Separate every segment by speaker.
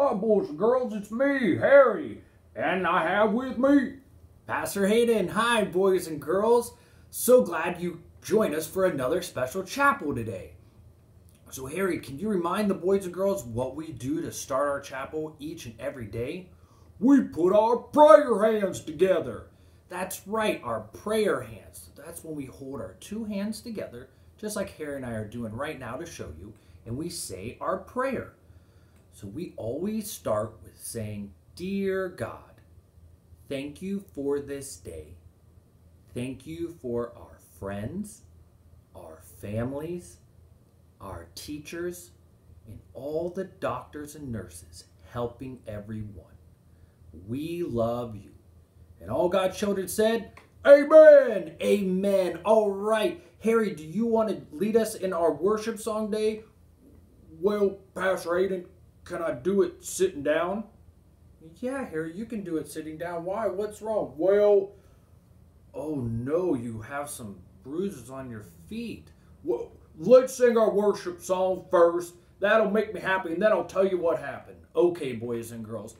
Speaker 1: Hi, boys and girls, it's me, Harry, and I have with me
Speaker 2: Pastor Hayden. Hi, boys and girls. So glad you join us for another special chapel today. So, Harry, can you remind the boys and girls what we do to start our chapel each and every day?
Speaker 1: we put our prayer hands together.
Speaker 2: That's right, our prayer hands. That's when we hold our two hands together, just like Harry and I are doing right now to show you, and we say our prayer. So we always start with saying, Dear God, thank you for this day. Thank you for our friends, our families, our teachers, and all the doctors and nurses helping everyone. We love you. And all God's children said,
Speaker 1: Amen.
Speaker 2: Amen. All right. Harry, do you want to lead us in our worship song day?
Speaker 1: Well, Pastor Hayden, can I do it sitting down?
Speaker 2: Yeah, Harry, you can do it sitting down. Why? What's wrong?
Speaker 1: Well,
Speaker 2: Oh no, you have some bruises on your feet.
Speaker 1: well, let's sing our worship song first. That'll make me happy, and then I'll tell you what happened.
Speaker 2: Okay, boys and girls.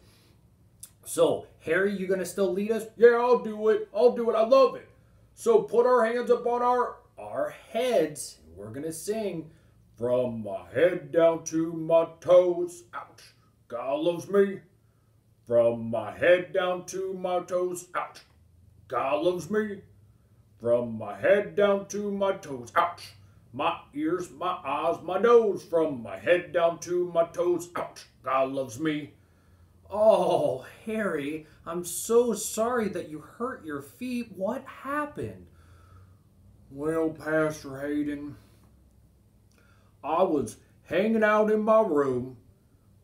Speaker 2: So, Harry, you gonna still lead us?
Speaker 1: Yeah, I'll do it. I'll do it. I love it. So put our hands up on our
Speaker 2: Our heads. We're gonna sing.
Speaker 1: From my head down to my toes, ouch, God loves me. From my head down to my toes, ouch, God loves me. From my head down to my toes, ouch, my ears, my eyes, my nose. From my head down to my toes, ouch, God loves me.
Speaker 2: Oh, Harry, I'm so sorry that you hurt your feet. What happened?
Speaker 1: Well, Pastor Hayden, I was hanging out in my room,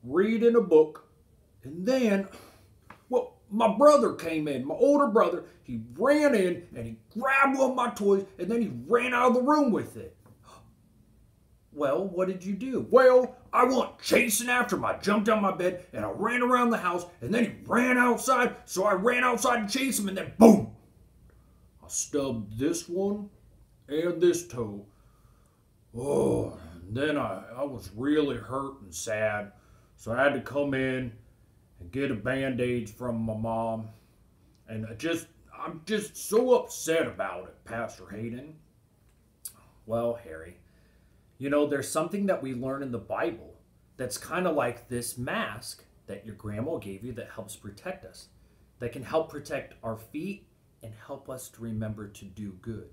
Speaker 1: reading a book, and then, well, my brother came in, my older brother. He ran in and he grabbed one of my toys, and then he ran out of the room with it.
Speaker 2: Well, what did you do?
Speaker 1: Well, I went chasing after him. I jumped on my bed and I ran around the house, and then he ran outside, so I ran outside and chased him, and then boom! I stubbed this one and this toe. Oh, and then I, I was really hurt and sad, so I had to come in and get a band-aid from my mom. And I just, I'm just so upset about it, Pastor Hayden.
Speaker 2: Well, Harry, you know, there's something that we learn in the Bible that's kind of like this mask that your grandma gave you that helps protect us, that can help protect our feet and help us to remember to do good.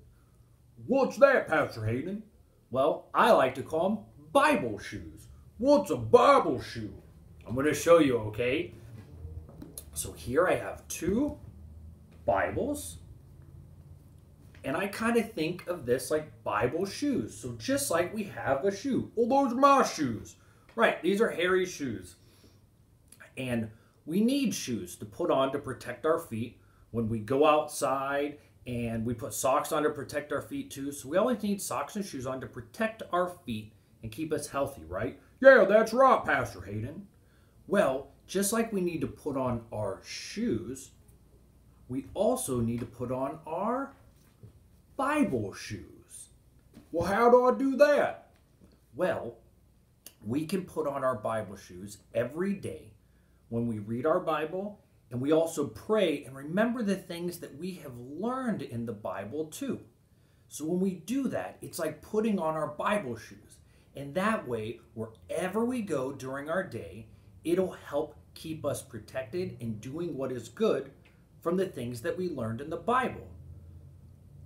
Speaker 1: What's that, Pastor Hayden?
Speaker 2: Well, I like to call them Bible shoes.
Speaker 1: What's a Bible shoe?
Speaker 2: I'm going to show you, okay? So here I have two Bibles. And I kind of think of this like Bible shoes. So just like we have a shoe.
Speaker 1: Well, those are my shoes.
Speaker 2: Right, these are Harry's shoes. And we need shoes to put on to protect our feet when we go outside and we put socks on to protect our feet too. So we always need socks and shoes on to protect our feet and keep us healthy, right?
Speaker 1: Yeah, that's right, Pastor Hayden.
Speaker 2: Well, just like we need to put on our shoes, we also need to put on our Bible shoes.
Speaker 1: Well, how do I do that?
Speaker 2: Well, we can put on our Bible shoes every day when we read our Bible and we also pray and remember the things that we have learned in the Bible too. So when we do that, it's like putting on our Bible shoes. And that way, wherever we go during our day, it'll help keep us protected and doing what is good from the things that we learned in the Bible.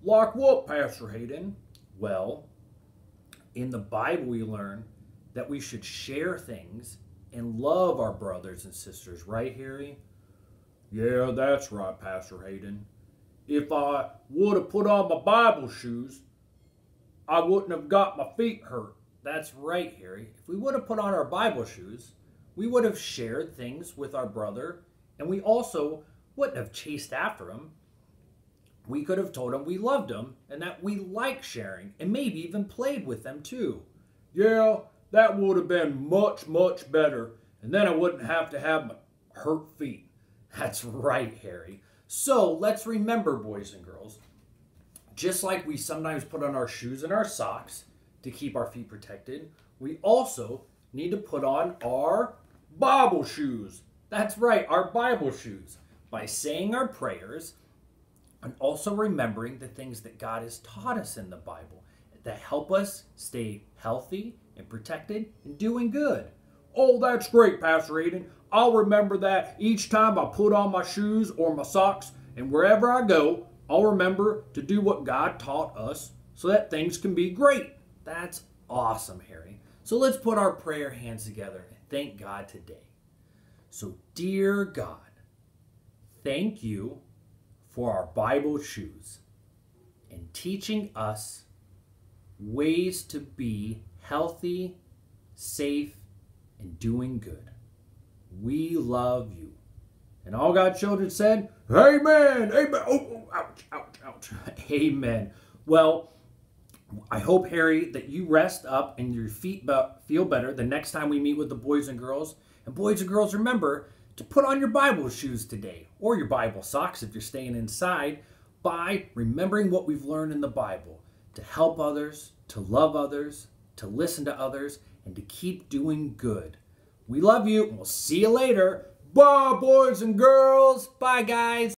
Speaker 1: Like what, Pastor Hayden?
Speaker 2: Well, in the Bible, we learn that we should share things and love our brothers and sisters, right, Harry?
Speaker 1: Yeah, that's right, Pastor Hayden. If I would have put on my Bible shoes, I wouldn't have got my feet hurt.
Speaker 2: That's right, Harry. If we would have put on our Bible shoes, we would have shared things with our brother, and we also wouldn't have chased after him. We could have told him we loved him and that we like sharing, and maybe even played with them too.
Speaker 1: Yeah, that would have been much, much better, and then I wouldn't have to have my hurt feet.
Speaker 2: That's right, Harry. So let's remember, boys and girls, just like we sometimes put on our shoes and our socks to keep our feet protected, we also need to put on our
Speaker 1: Bible shoes.
Speaker 2: That's right, our Bible shoes. By saying our prayers and also remembering the things that God has taught us in the Bible that help us stay healthy and protected and doing good.
Speaker 1: Oh, that's great, Pastor Hayden. I'll remember that each time I put on my shoes or my socks, and wherever I go, I'll remember to do what God taught us so that things can be great.
Speaker 2: That's awesome, Harry. So let's put our prayer hands together and thank God today. So, dear God, thank you for our Bible shoes and teaching us ways to be healthy, safe, and doing good. We love you. And all God's children said,
Speaker 1: Amen. Amen. Oh, oh ouch, ouch, ouch.
Speaker 2: Amen. Well, I hope, Harry, that you rest up and your feet feel better the next time we meet with the boys and girls. And boys and girls, remember to put on your Bible shoes today or your Bible socks if you're staying inside by remembering what we've learned in the Bible to help others, to love others, to listen to others, and to keep doing good. We love you, and we'll see you later.
Speaker 1: Bye, boys and girls.
Speaker 2: Bye, guys.